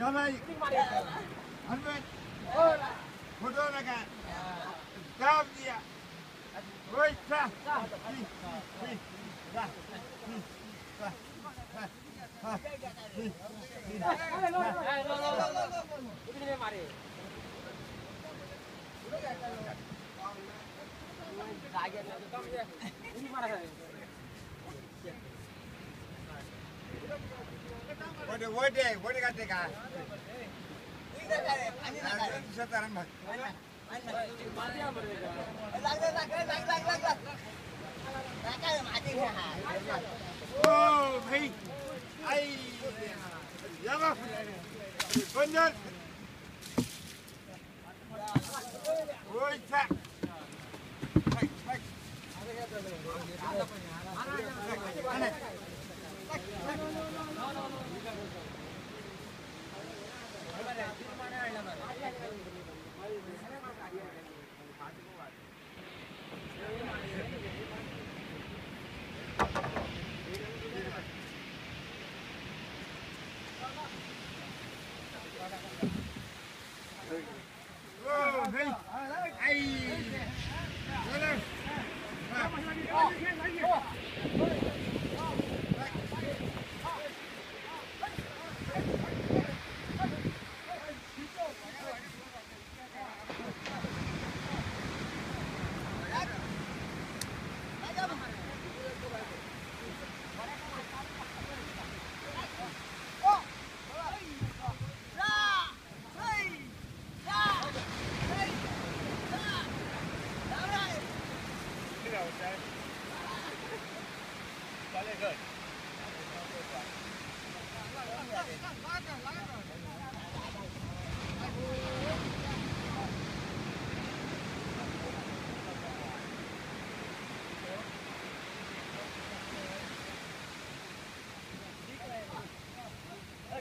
جناي هنمن خدونا كان دام Wode wode wode kateka. Ida kare ani na kare. Ani na Oh, hey. Ai. Ya mah. Bonjour. Hey.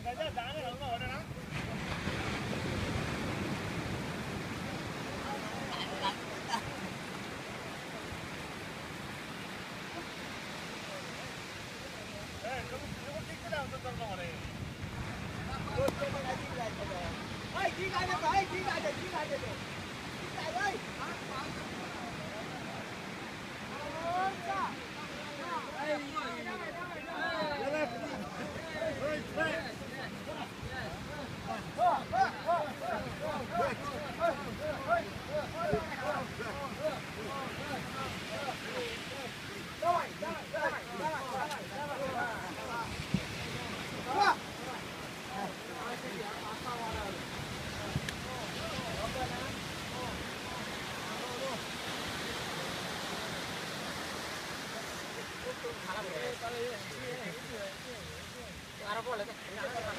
가자 나는 엄마 원해라 네, 저거 무조건 땡기다 안 된다고 말해. Oh, God. ಮಾಡಿದೆ